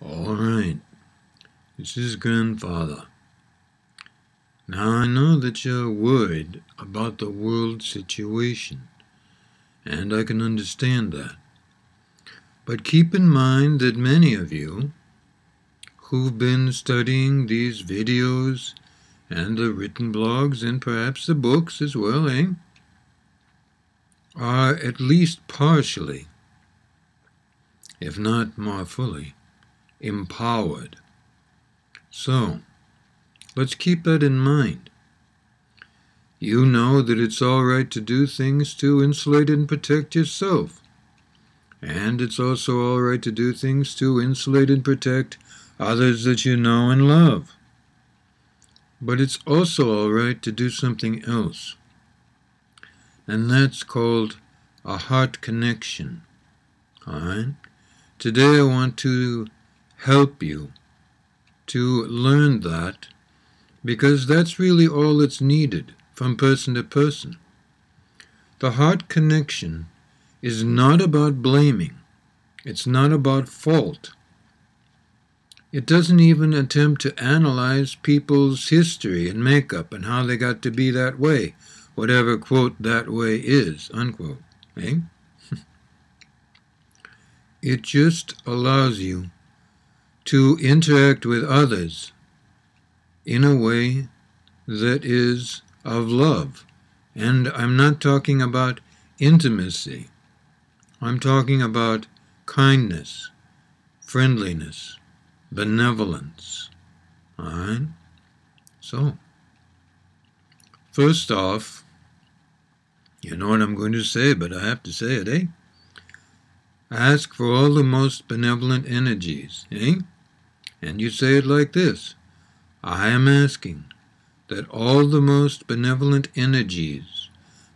All right. This is grandfather. Now I know that you're worried about the world situation, and I can understand that. But keep in mind that many of you who've been studying these videos and the written blogs and perhaps the books as well, eh? Are at least partially, if not more fully, empowered. So, let's keep that in mind. You know that it's all right to do things to insulate and protect yourself. And it's also all right to do things to insulate and protect others that you know and love. But it's also all right to do something else. And that's called a heart connection. All right? Today I want to help you to learn that because that's really all that's needed from person to person. The heart connection is not about blaming. It's not about fault. It doesn't even attempt to analyze people's history and makeup and how they got to be that way, whatever, quote, that way is, unquote. Eh? it just allows you to interact with others in a way that is of love. And I'm not talking about intimacy. I'm talking about kindness, friendliness, benevolence. All right? So, first off, you know what I'm going to say, but I have to say it, eh? Ask for all the most benevolent energies, eh? And you say it like this I am asking that all the most benevolent energies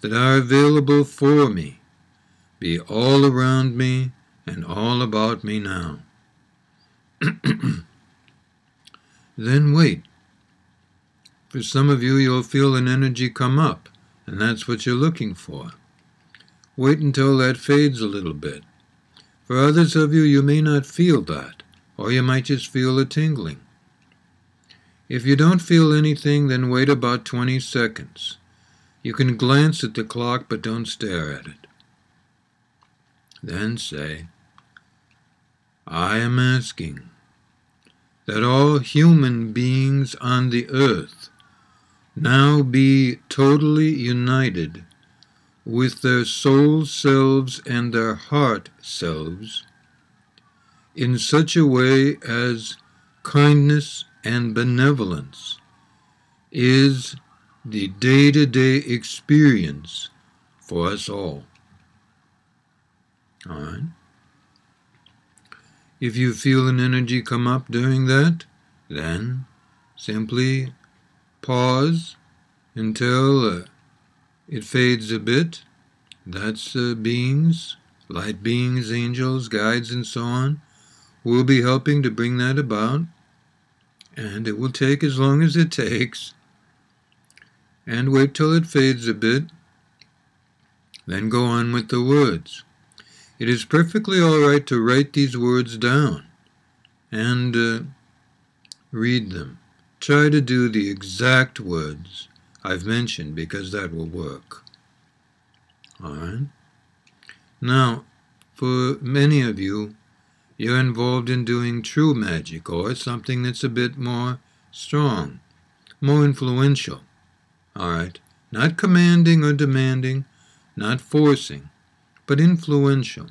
that are available for me be all around me and all about me now. then wait. For some of you, you'll feel an energy come up, and that's what you're looking for. Wait until that fades a little bit. For others of you, you may not feel that, or you might just feel a tingling. If you don't feel anything, then wait about 20 seconds. You can glance at the clock, but don't stare at it. Then say, I am asking that all human beings on the earth now be totally united with their soul selves and their heart selves in such a way as kindness and benevolence is the day to day experience for us all. All right? If you feel an energy come up during that, then simply pause until uh, it fades a bit. That's uh, beings, light beings, angels, guides, and so on, will be helping to bring that about. And it will take as long as it takes. And wait till it fades a bit. Then go on with the words. It is perfectly all right to write these words down and uh, read them. Try to do the exact words I've mentioned because that will work. All right? Now, for many of you, you're involved in doing true magic or something that's a bit more strong, more influential. All right? Not commanding or demanding, not forcing, but influential,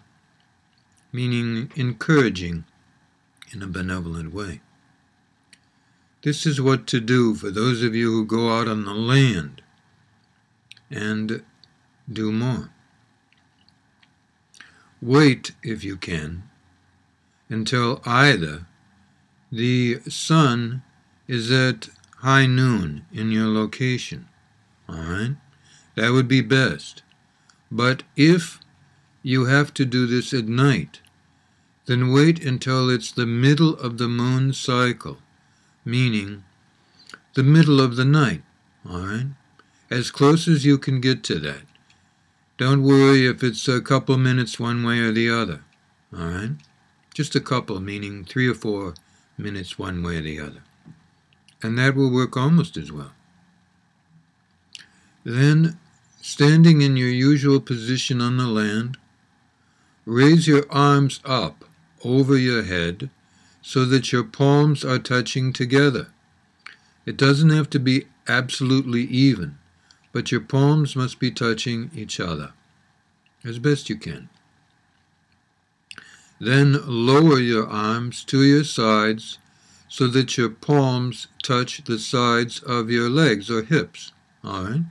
meaning encouraging in a benevolent way. This is what to do for those of you who go out on the land and do more. Wait, if you can, until either the sun is at high noon in your location. All right? That would be best. But if you have to do this at night. Then wait until it's the middle of the moon cycle, meaning the middle of the night, all right? As close as you can get to that. Don't worry if it's a couple minutes one way or the other, all right? Just a couple, meaning three or four minutes one way or the other. And that will work almost as well. Then, standing in your usual position on the land, raise your arms up over your head so that your palms are touching together. It doesn't have to be absolutely even, but your palms must be touching each other as best you can. Then lower your arms to your sides so that your palms touch the sides of your legs or hips. All right?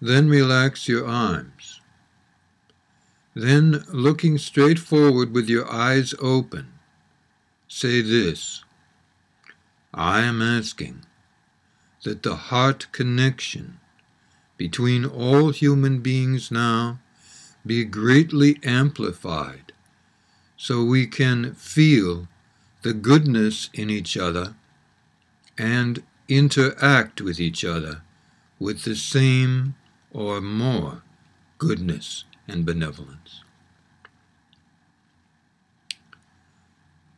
Then relax your arms. Then, looking straight forward with your eyes open, say this I am asking that the heart connection between all human beings now be greatly amplified so we can feel the goodness in each other and interact with each other with the same or more goodness and benevolence.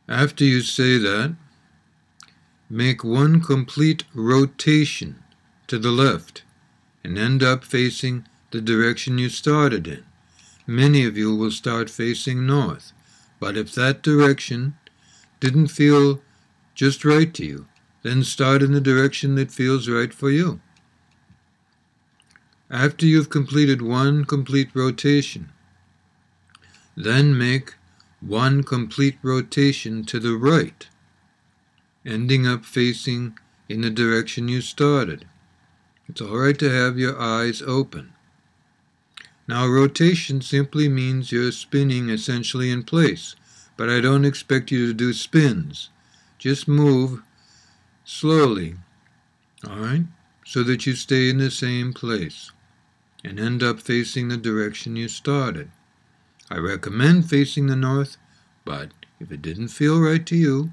After you say that, make one complete rotation to the left and end up facing the direction you started in. Many of you will start facing north, but if that direction didn't feel just right to you, then start in the direction that feels right for you. After you've completed one complete rotation, then make one complete rotation to the right, ending up facing in the direction you started. It's all right to have your eyes open. Now, rotation simply means you're spinning essentially in place, but I don't expect you to do spins. Just move slowly, all right, so that you stay in the same place and end up facing the direction you started. I recommend facing the north, but if it didn't feel right to you,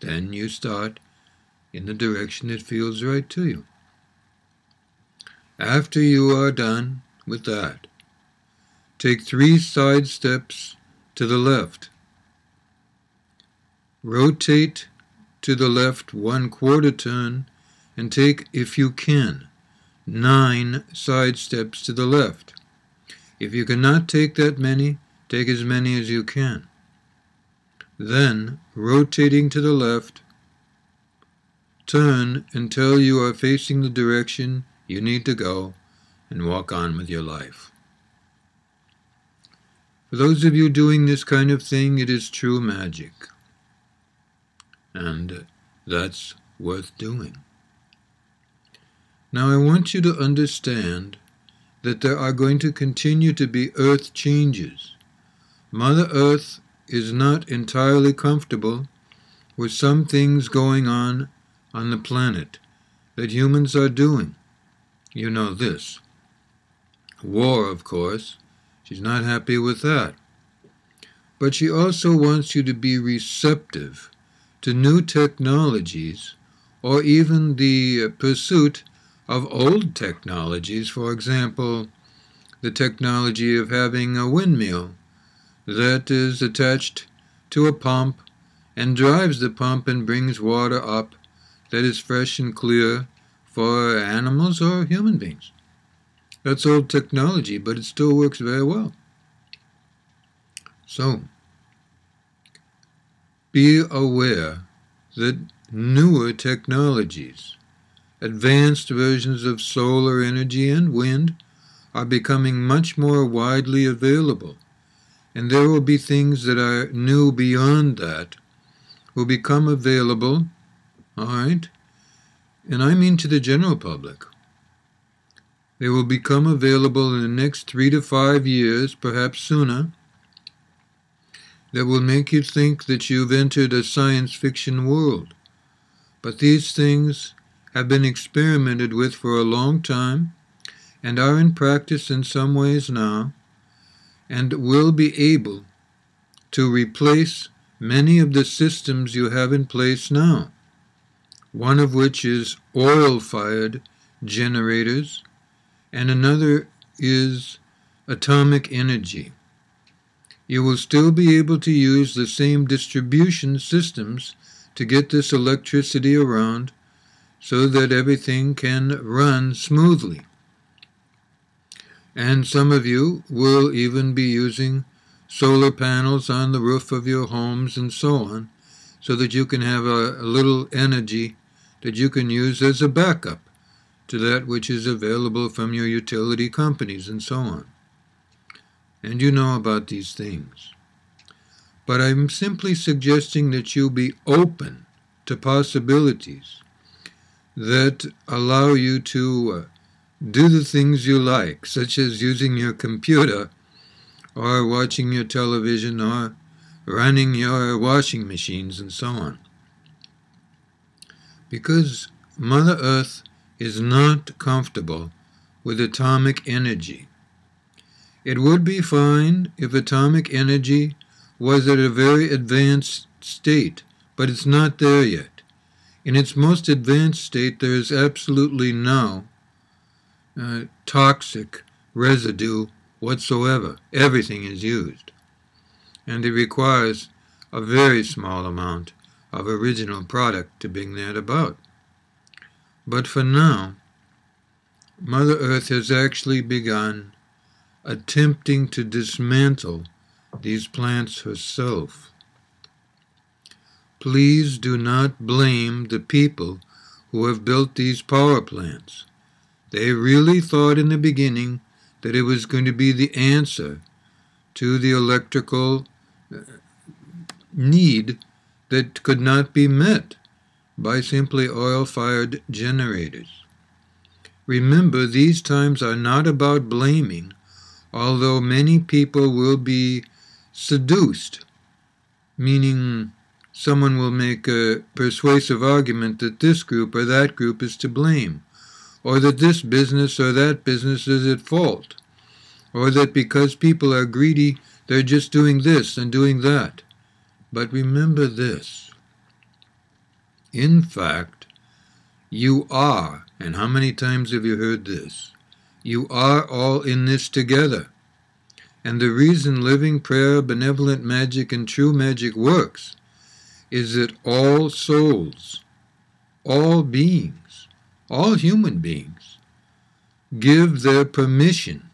then you start in the direction that feels right to you. After you are done with that, take three side steps to the left. Rotate to the left one quarter turn and take, if you can, nine side steps to the left. If you cannot take that many, take as many as you can. Then, rotating to the left, turn until you are facing the direction you need to go and walk on with your life. For those of you doing this kind of thing, it is true magic. And that's worth doing. Now, I want you to understand that there are going to continue to be earth changes. Mother Earth is not entirely comfortable with some things going on on the planet that humans are doing. You know this. War, of course. She's not happy with that. But she also wants you to be receptive to new technologies or even the uh, pursuit of old technologies, for example, the technology of having a windmill that is attached to a pump and drives the pump and brings water up that is fresh and clear for animals or human beings. That's old technology, but it still works very well. So, be aware that newer technologies Advanced versions of solar energy and wind are becoming much more widely available, and there will be things that are new beyond that will become available, all right? And I mean to the general public. They will become available in the next three to five years, perhaps sooner, that will make you think that you've entered a science fiction world. But these things have been experimented with for a long time and are in practice in some ways now and will be able to replace many of the systems you have in place now, one of which is oil fired generators, and another is atomic energy. you will still be able to use the same distribution systems to get this electricity around so that everything can run smoothly. And some of you will even be using solar panels on the roof of your homes and so on, so that you can have a, a little energy that you can use as a backup to that which is available from your utility companies and so on. And you know about these things. But I'm simply suggesting that you be open to possibilities that allow you to uh, do the things you like, such as using your computer or watching your television or running your washing machines and so on. Because Mother Earth is not comfortable with atomic energy. It would be fine if atomic energy was at a very advanced state, but it's not there yet. In its most advanced state, there is absolutely no uh, toxic residue whatsoever. Everything is used. And it requires a very small amount of original product to bring that about. But for now, Mother Earth has actually begun attempting to dismantle these plants herself. Please do not blame the people who have built these power plants. They really thought in the beginning that it was going to be the answer to the electrical uh, need that could not be met by simply oil fired generators. Remember, these times are not about blaming, although many people will be seduced, meaning someone will make a persuasive argument that this group or that group is to blame or that this business or that business is at fault, or that because people are greedy, they're just doing this and doing that. But remember this. In fact, you are, and how many times have you heard this? You are all in this together. And the reason living prayer, benevolent magic, and true magic works is that all souls, all beings, all human beings, give their permission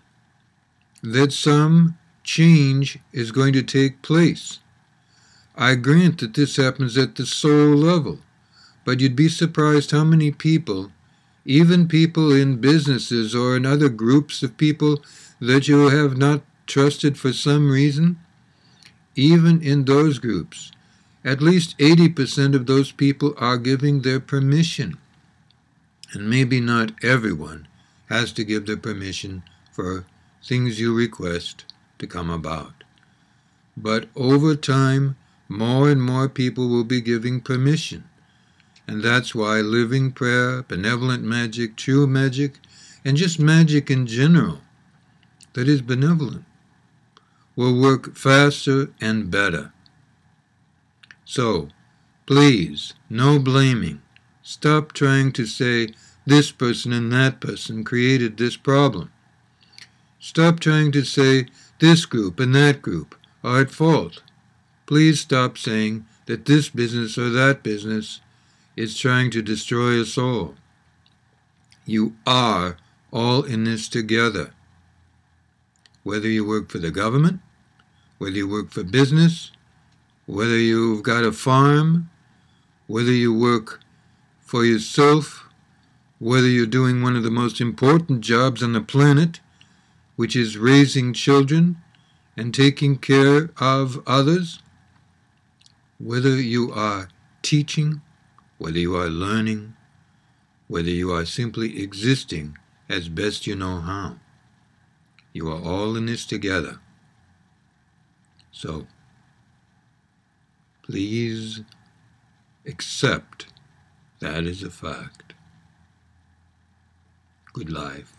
that some change is going to take place. I grant that this happens at the soul level, but you'd be surprised how many people, even people in businesses or in other groups of people that you have not trusted for some reason, even in those groups, at least 80% of those people are giving their permission and maybe not everyone has to give the permission for things you request to come about. But over time, more and more people will be giving permission. And that's why living prayer, benevolent magic, true magic, and just magic in general that is benevolent will work faster and better. So, please, no blaming. Stop trying to say, this person and that person created this problem. Stop trying to say this group and that group are at fault. Please stop saying that this business or that business is trying to destroy us all. You are all in this together. Whether you work for the government, whether you work for business, whether you've got a farm, whether you work for yourself whether you're doing one of the most important jobs on the planet, which is raising children and taking care of others, whether you are teaching, whether you are learning, whether you are simply existing as best you know how. You are all in this together. So, please accept that is a fact good life.